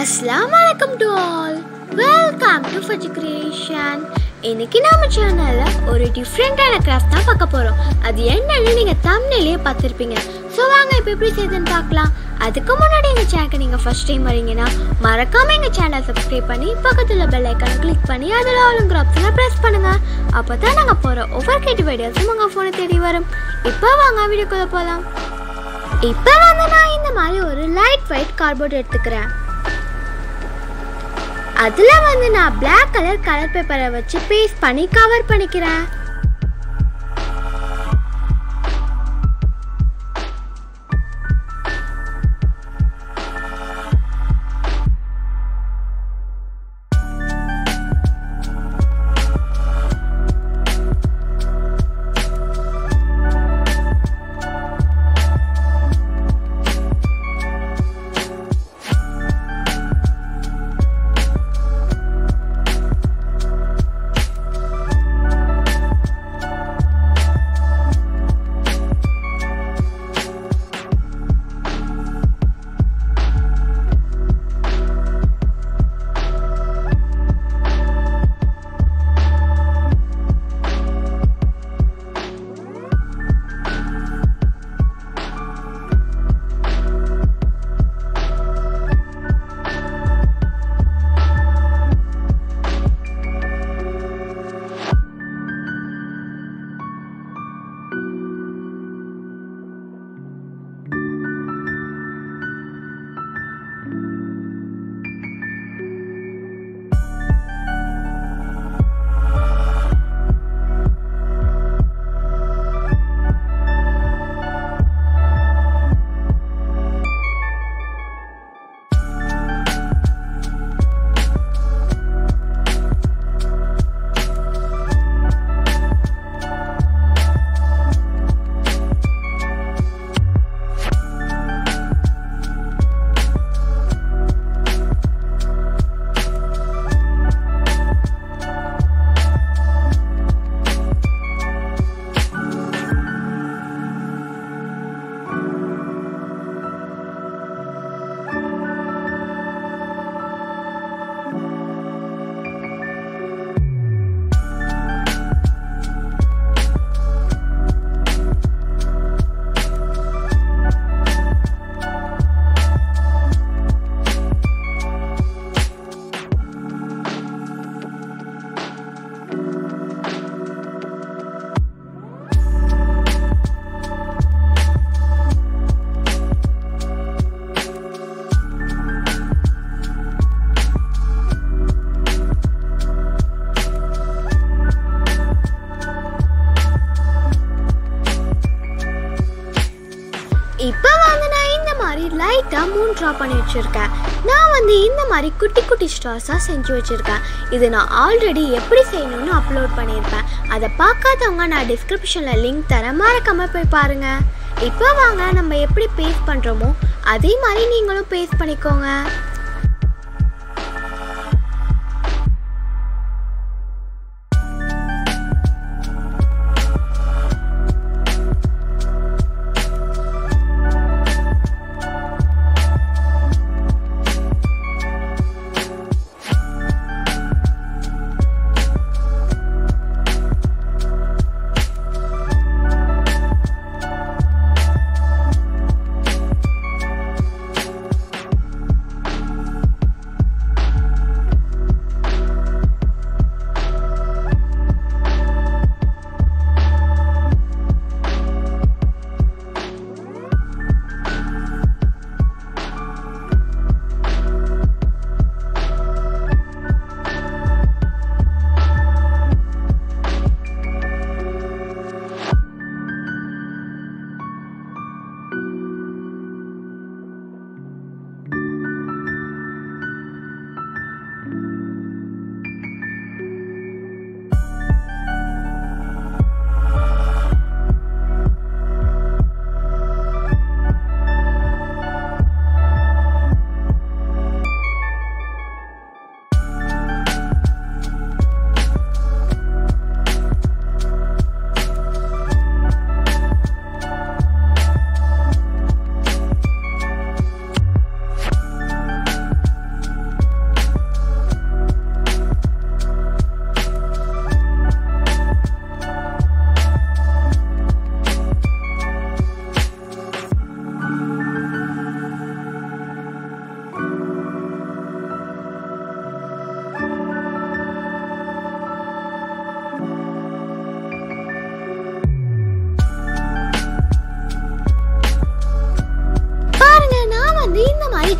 அஸ்லாமலைக்கம் to all welcome to Faji creation இன்னைக்கு நம்ம சேனல்ல ஒரு டிஃப்ரெண்டான கிராஃப்ட் தான் பார்க்க போறோம். அது என்னன்னு நீங்க thumbnail-லயே பார்த்துருப்பீங்க. ஸோ வாங்க இப்போ எப்படி செய்யுதுன்னு பார்க்கலாம். அதுக்கு முன்னாடி எங்கள் சேனலுக்கு நீங்கள் ஃபர்ஸ்ட் டைம் வரீங்கன்னா மறக்காமல் எங்கள் சேனலை சப்ஸ்கிரைப் பண்ணி பக்கத்தில் பெல் ஐக்கானை கிளிக் பண்ணி அதில் ஆளுங்கிற ஆப்ஷனை ப்ரெஸ் பண்ணுங்கள் அப்போ தான் நாங்கள் போகிற ஒவ்வொரு கேட்டு வீடியோஸும் உங்கள் ஃபோனை தேடி வரும். இப்போ வாங்க வீடியோக்குள்ளே போகலாம் இப்போ வந்து நான் இந்த மாதிரி ஒரு லைட் ஒயிட் கார்போர்ட் எடுத்துக்கிறேன். அதில் வந்து நான் பிளாக் கலர் கலர் பேப்பரை வச்சு பேஸ்ட் பண்ணி கவர் பண்ணிக்கிறேன். மாதிரி மூணு ட்ரா பண்ணி வச்சுருக்கேன். நான் வந்து இந்த மாதிரி குட்டி குட்டி ஸ்டார்ஸாக செஞ்சு வச்சுருக்கேன். இது நான் ஆல்ரெடி எப்படி செய்யணும்னு அப்லோட் பண்ணியிருப்பேன். அதை பார்க்காதவங்க நான் டிஸ்கிரிப்ஷனில் லிங்க் தரேன் மறக்காமல் போய் பாருங்கள் இப்போ வாங்க நம்ம எப்படி பேஸ்ட் பண்ணுறோமோ அதே மாதிரி நீங்களும் பேஸ்ட் பண்ணிக்கோங்க.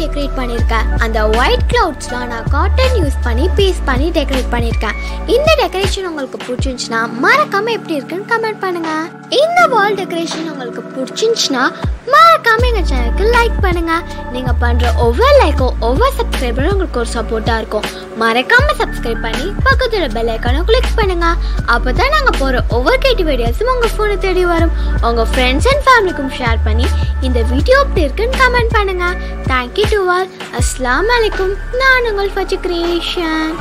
டெக்கரேட் பண்ணியிருக்கேன் அந்த ஒயிட் கிளவுட்ஸ்லாம் நான் காட்டன் யூஸ் பண்ணி பீஸ் பண்ணி டெக்கரேட் பண்ணியிருக்கேன் இந்த டெக்கரேஷன் உங்களுக்கு பிடிச்சிருந்துச்சுன்னா மறக்காமல் எப்படி இருக்குன்னு கமெண்ட் பண்ணுங்க. இந்த வால் டெக்கரேஷன் உங்களுக்கு பிடிச்சிருந்துச்சுன்னா மறக்காம எங்க சேனலுக்கு லைக் பண்ணுங்க. நீங்க பண்ற ஒவ்வொரு லைக்கும் ஒவ்வொரு சப்ஸ்கிரைபரும் உங்களுக்கு ஒரு சப்போர்ட்டா இருக்கும். மறக்காம சப்ஸ்கிரைப் பண்ணி பக்கத்துல பெல் ஐக்கானை கிளிக் பண்ணுங்க. அப்பதான் நாங்க போற ஒவ்வொரு கேட்டி வீடியோஸும் உங்க போனை தேடி வரும். உங்க ஃப்ரெண்ட்ஸ் அண்ட் ஃபேமிலிக்கும் ஷேர் பண்ணி இந்த வீடியோ எப்படி இருக்குன்னு கமெண்ட் பண்ணுங்க. தேங்க்யூ டு ஆல் அஸ்லாம் வலைக்கும் நான் உங்கள் ஃபச்சு கிரியேஷன்